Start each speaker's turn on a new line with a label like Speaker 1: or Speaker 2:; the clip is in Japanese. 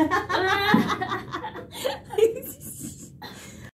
Speaker 1: あら!